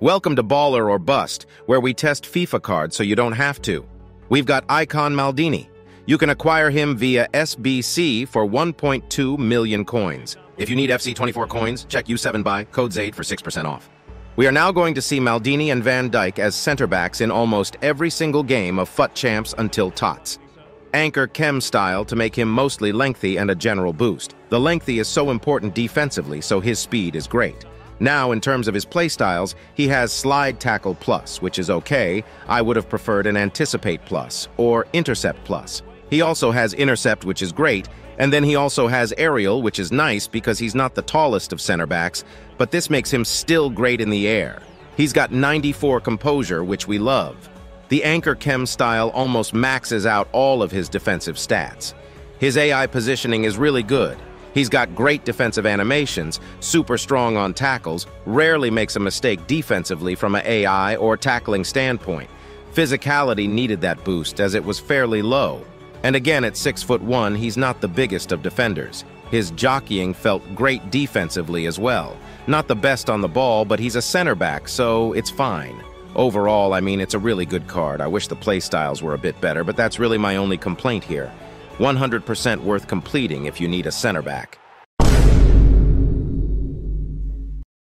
Welcome to Baller or Bust, where we test FIFA cards so you don't have to. We've got Icon Maldini. You can acquire him via SBC for 1.2 million coins. If you need FC24 coins, check U7BUY, code ZADE for 6% off. We are now going to see Maldini and Van Dijk as center backs in almost every single game of FUT Champs until TOTS. Anchor Chem style to make him mostly lengthy and a general boost. The lengthy is so important defensively, so his speed is great. Now, in terms of his playstyles, he has Slide Tackle Plus, which is okay. I would have preferred an Anticipate Plus, or Intercept Plus. He also has Intercept, which is great, and then he also has Aerial, which is nice because he's not the tallest of center backs, but this makes him still great in the air. He's got 94 Composure, which we love. The Anchor Chem style almost maxes out all of his defensive stats. His AI positioning is really good, He's got great defensive animations, super strong on tackles, rarely makes a mistake defensively from an AI or tackling standpoint. Physicality needed that boost as it was fairly low. And again, at 6 foot 1, he's not the biggest of defenders. His jockeying felt great defensively as well. Not the best on the ball, but he's a center back, so it's fine. Overall, I mean, it's a really good card. I wish the playstyles were a bit better, but that's really my only complaint here. 100% worth completing if you need a center back.